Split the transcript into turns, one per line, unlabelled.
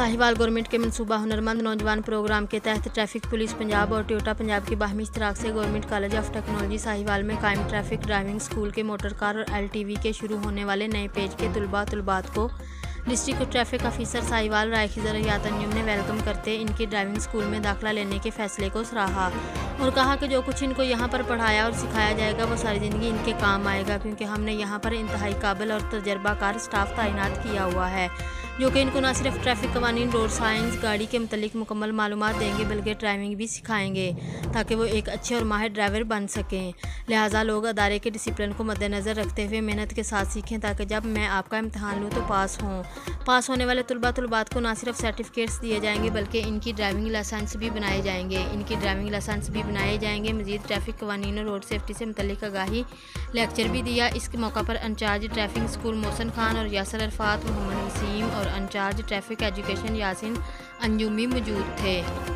Sahiwal government के मनसूबा हुनरमंद नौजवान प्रोग्राम के तहत ट्रैफ़िक पुलिस पंजाब और टोयोटा पंजाब की बाहमी इश्तराक से government college of technology Sahiwal में कायम ट्रैफ़िक ड्राइविंग स्कूल के मोटर कार और एलटीवी के शुरू होने वाले नए पेज के तलबा तलबात को district traffic officer Sahiwal Rai Khizar यातन्युम ने वेलकम करते इनके ड्राइविंग स्कूल में दाखिला लेने के फैसले को सराहा और कहा कि जो कुछ इनको यहाँ पर पढ़ाया और सिखाया जाएगा, वो सारी ज़िंदगी इनके काम आएगा, क्योंकि हमने यहाँ पर इंतहाई काबिल और तजर्बाकार स्टाफ तैनात किया हुआ है। जो कि इनको ना सिर्फ़ ट्रैफ़िक कवानी रोड साइंस गाड़ी के मतलब मुकम्मल मालूम देंगे, बल्कि ड्राइविंग भी सिखाएँगे, ताकि वो एक अच्छे और माहिर ड्राइवर बन सकें। लिहाजा लोग अदारे के डिसिप्लिन को मद्देनज़र रखते हुए मेहनत के साथ सीखें, ताकि जब मैं आपका इम्तहान लूँ तो पास हों। पास होने वाले तलबा तलबात को ना सिर्फ़ सर्टिफिकेट्स दिए जाएँगे, बल्कि इनकी ड्राइविंग लाइसेंस भी बनाए जाएँगे। इनकी ड्राइविंग लाइसेंस भी बनाए जाएँगे। मजीद ट्रैफ़िक कवानीन और रोड सेफ्टी से मतलब आगाही लेक्चर भी दिया। इस मौका पर incharge traffic school Mohsin Khan और यासर अरफात, मोहम्मद वसीम और incharge traffic education Yasin Anjumi मौजूद थे।